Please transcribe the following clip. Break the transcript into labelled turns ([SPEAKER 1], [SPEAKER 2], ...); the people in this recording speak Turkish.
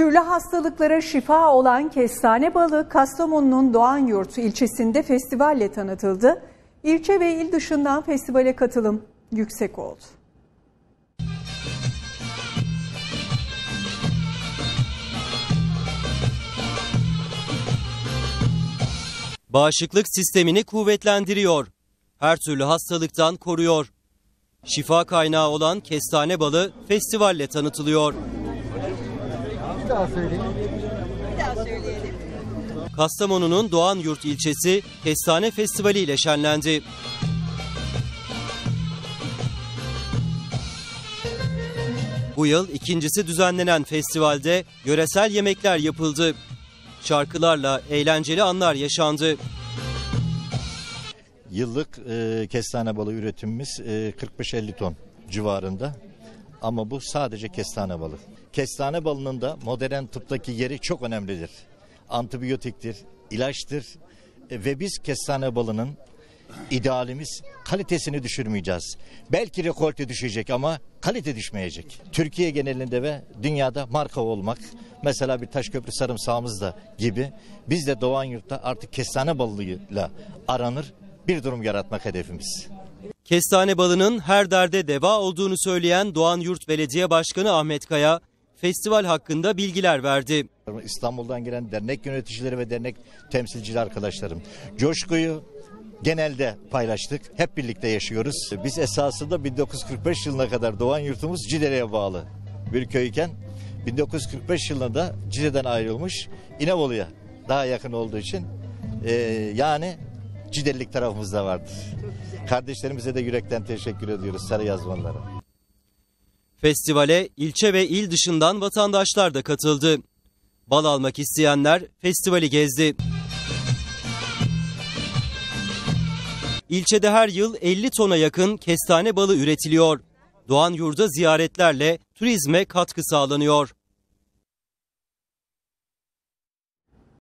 [SPEAKER 1] Türlü hastalıklara şifa olan kestane balı Kastamonu'nun Doğanyurt ilçesinde festivalle tanıtıldı. İlçe ve il dışından festivale katılım yüksek oldu.
[SPEAKER 2] Bağışıklık sistemini kuvvetlendiriyor. Her türlü hastalıktan koruyor. Şifa kaynağı olan kestane balı festivalle tanıtılıyor. Kastamonu'nun Doğanyurt ilçesi Kestane Festivali ile şenlendi. Bu yıl ikincisi düzenlenen festivalde yöresel yemekler yapıldı. Şarkılarla eğlenceli anlar yaşandı.
[SPEAKER 3] Yıllık e, kestane balı üretimimiz e, 45-50 ton civarında. Ama bu sadece kestane balı. Kestane balının da modern tıptaki yeri çok önemlidir. Antibiyotiktir, ilaçtır E, ve biz kestane balının idealimiz kalitesini düşürmeyeceğiz. Belki rekolte düşecek ama kalite düşmeyecek. Türkiye genelinde ve dünyada marka olmak. Mesela bir Taşköprü sarımsağımız da gibi biz de Doğanyurt'ta artık kestane balıyla aranır bir durum yaratmak hedefimiz.
[SPEAKER 2] Kestane balının her derde deva olduğunu söyleyen Doğan Yurt Belediye Başkanı Ahmet Kaya, festival hakkında bilgiler verdi.
[SPEAKER 3] İstanbul'dan gelen dernek yöneticileri ve dernek temsilcileri arkadaşlarım. Coşkuyu genelde paylaştık. Hep birlikte yaşıyoruz. Biz esasında 1945 yılına kadar doğan yurtumuz Cidere'ye bağlı bir köyken 1945 yılında Cide'den ayrılmış İnebolu'ya daha yakın olduğu için e, yani Cidelilik tarafımızda vardır. Kardeşlerimize de yürekten teşekkür ediyoruz sarı yazmalara.
[SPEAKER 2] Festivale ilçe ve il dışından vatandaşlar da katıldı. Bal almak isteyenler festivali gezdi. İlçede her yıl 50 tona yakın kestane balı üretiliyor. Doğan Yurda ziyaretlerle turizme katkı sağlanıyor.